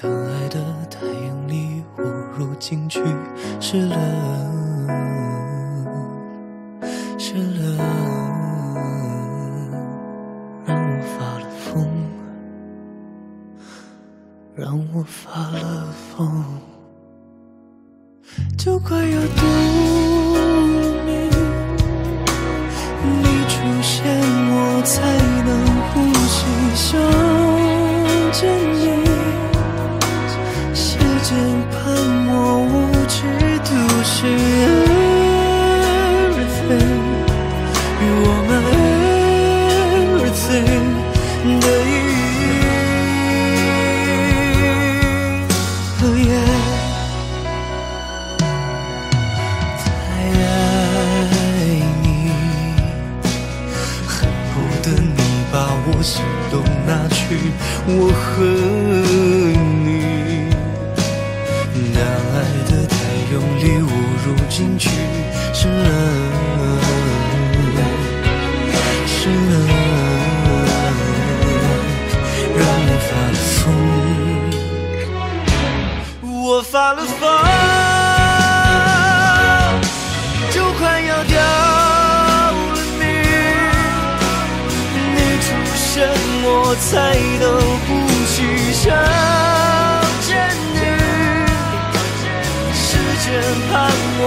当爱的太阳里误入禁区，湿了，湿了，让我发了疯，让我发了疯，就快要冬眠，你出现我才能呼吸，想见。是 everything，与我们 everything 的意义。Oh yeah，太爱你，恨不得你把我心都拿去，我恨入禁区，深了，深了，让我发了疯，我发了疯，就快要掉了命，你出现我才能呼吸，想见你。时间判我。